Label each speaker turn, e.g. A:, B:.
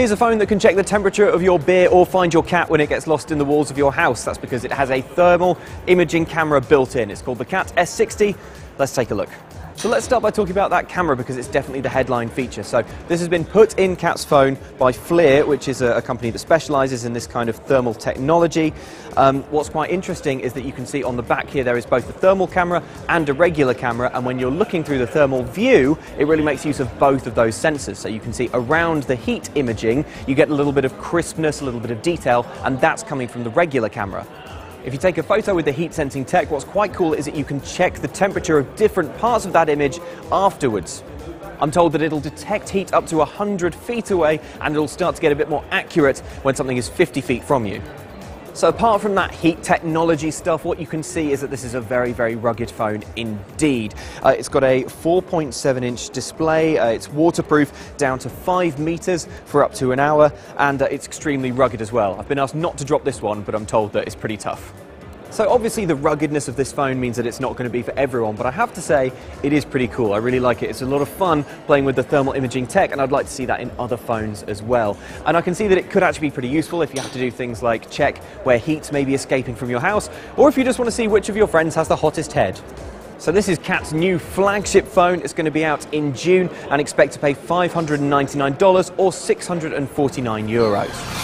A: Here's a phone that can check the temperature of your beer or find your cat when it gets lost in the walls of your house. That's because it has a thermal imaging camera built in. It's called the Cat S60. Let's take a look. So let's start by talking about that camera because it's definitely the headline feature. So this has been put in Cat's phone by FLIR, which is a, a company that specializes in this kind of thermal technology. Um, what's quite interesting is that you can see on the back here there is both a thermal camera and a regular camera, and when you're looking through the thermal view, it really makes use of both of those sensors. So you can see around the heat imaging, you get a little bit of crispness, a little bit of detail, and that's coming from the regular camera. If you take a photo with the heat sensing tech, what's quite cool is that you can check the temperature of different parts of that image afterwards. I'm told that it'll detect heat up to 100 feet away and it'll start to get a bit more accurate when something is 50 feet from you. So apart from that heat technology stuff, what you can see is that this is a very, very rugged phone indeed. Uh, it's got a 4.7 inch display, uh, it's waterproof down to 5 meters for up to an hour, and uh, it's extremely rugged as well. I've been asked not to drop this one, but I'm told that it's pretty tough. So obviously the ruggedness of this phone means that it's not going to be for everyone, but I have to say it is pretty cool. I really like it. It's a lot of fun playing with the thermal imaging tech, and I'd like to see that in other phones as well. And I can see that it could actually be pretty useful if you have to do things like check where heat may be escaping from your house, or if you just want to see which of your friends has the hottest head. So this is Cat's new flagship phone. It's going to be out in June and expect to pay $599 or 649 euros.